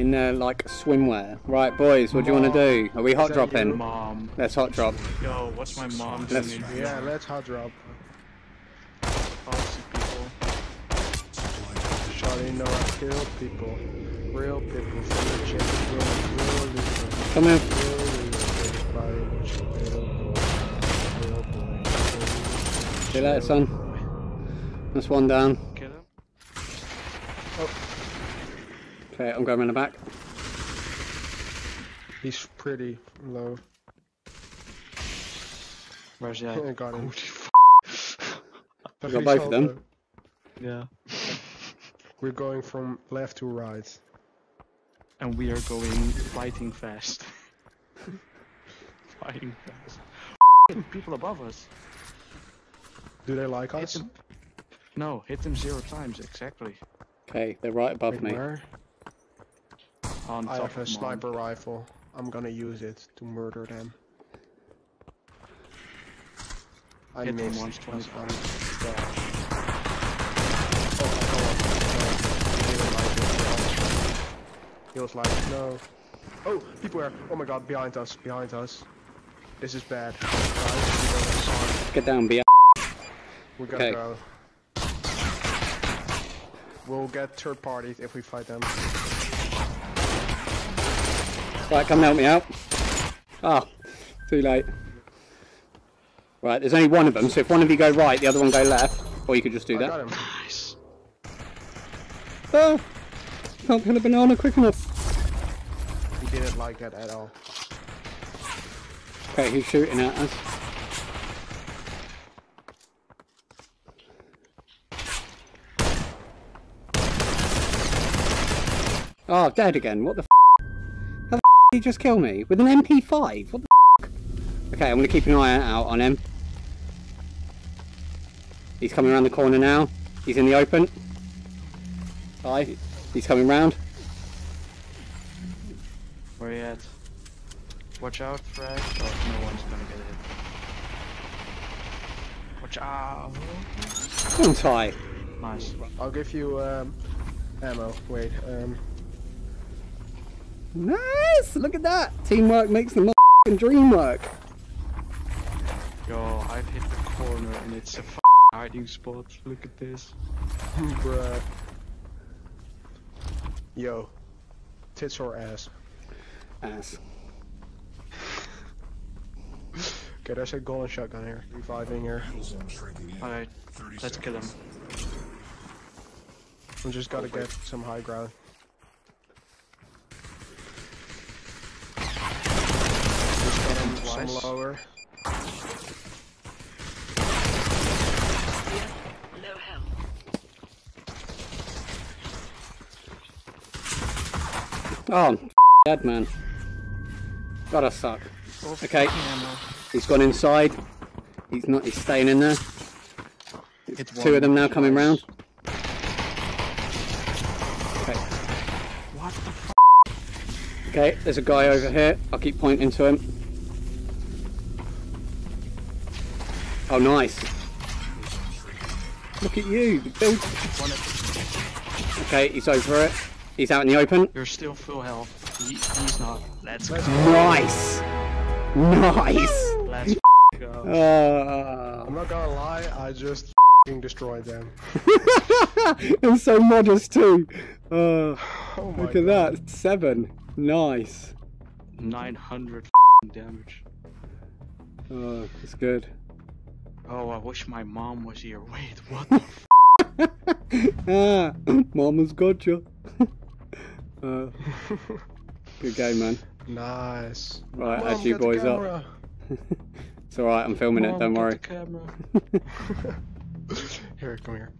in their like swimwear. Right, boys, what do you want to do? Are we hot dropping? you? Mom. Let's hot drop. Yo, what's my mom Let's- doing? Yeah, let's hot drop. Policy people. Charlie, no, I kill people. Real people from the chicken real, real losers. Come here. Real losers. Everybody wants you, real boy. See you later, son. That's one down. Kill him. Oh. Okay, I'm going around the back. He's pretty low. Where's he I at? got him. You got both of them? Yeah. We're going from left to right. And we are going fighting fast. fighting fast. People above us. Do they like Hit us? them. No, hit them zero times exactly. Okay, they're right above Wait, me. where? On I top have a of sniper rifle. I'm gonna use it to murder them. I Hit them missed. once, That's 25. fine. Oh, I don't want- no, he didn't like it. He was like, no. Oh, people are. Oh my god, behind us, behind us. This is bad. Guys, we don't have time. Get down, behind. We gotta Okay. go. We'll get third parties if we fight them. Right, come help me out. Ah, too late. Right, there's only one of them, so if one of you go right, the other one go left, or you could just do I that. got him. Nice. Oh, can't kill a banana quick enough. He didn't like that at all. Okay, he's shooting at us? Oh, dead again. What the f? How the f did he just kill me? With an MP5? What the f? Okay, I'm going to keep an eye out on him. He's coming around the corner now. He's in the open. Hi. He's coming round. Where you at? Watch out, Fred. Oh, no one's gonna get hit. Watch out. Come on, Ty. Nice. I'll give you um, ammo. Wait, um, Nice! Look at that! Teamwork makes the motherfucking dream work. Yo, I've hit the corner and it's a hiding spot. Look at this. bruh. Yo, tits or ass? Ass. Okay, there's a golden shotgun here. Reviving here. Alright, let's kill him. We just gotta get some high ground. Got him some Twice. lower. Oh, dead man. Gotta suck. Okay. He's gone inside. He's not. He's staying in there. Hit Two of them now coming round. Okay. What the f? Okay. There's a guy over here. I'll keep pointing to him. Oh, nice. Look at you. Build. Okay, he's over it. He's out in the open. You're still full health. He, he's not. Let's go. Nice. Nice. Let's go. Uh, I'm not gonna lie, I just f***ing destroyed them. and so modest too. Uh, Oh my look at god. that. Seven. Nice. 900 damage. Oh, it's good. Oh, I wish my mom was here. Wait, what the f? ah, Mama's got you. uh, good game, man. Nice. Right, Mom, add you boys up. It's alright, I'm filming it, don't worry. Here, come here.